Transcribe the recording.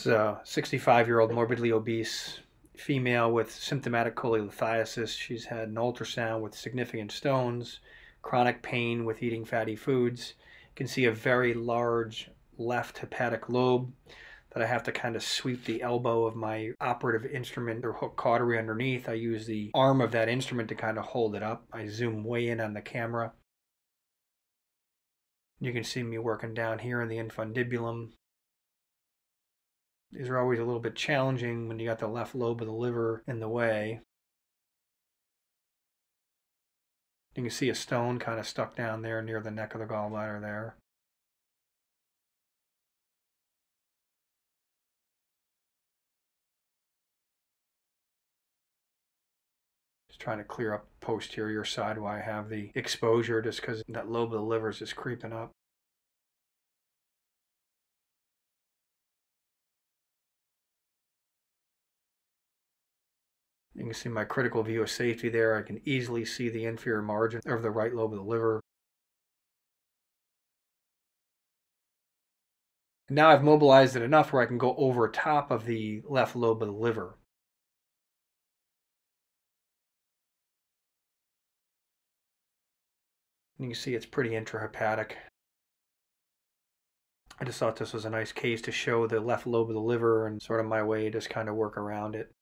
Is a 65 year old morbidly obese female with symptomatic cholelithiasis. She's had an ultrasound with significant stones, chronic pain with eating fatty foods. You can see a very large left hepatic lobe that I have to kind of sweep the elbow of my operative instrument or hook cautery underneath. I use the arm of that instrument to kind of hold it up. I zoom way in on the camera. You can see me working down here in the infundibulum. These are always a little bit challenging when you got the left lobe of the liver in the way. You can see a stone kind of stuck down there near the neck of the gallbladder there. Just trying to clear up posterior side why I have the exposure just because that lobe of the liver is just creeping up. You can see my critical view of safety there. I can easily see the inferior margin of the right lobe of the liver. Now I've mobilized it enough where I can go over top of the left lobe of the liver. You can see it's pretty intrahepatic. I just thought this was a nice case to show the left lobe of the liver and sort of my way just kind of work around it.